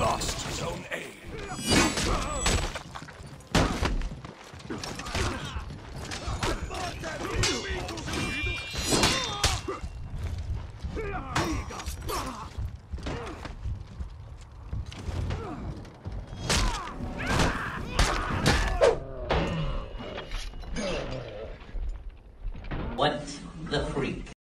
lost Zone A. What the freak?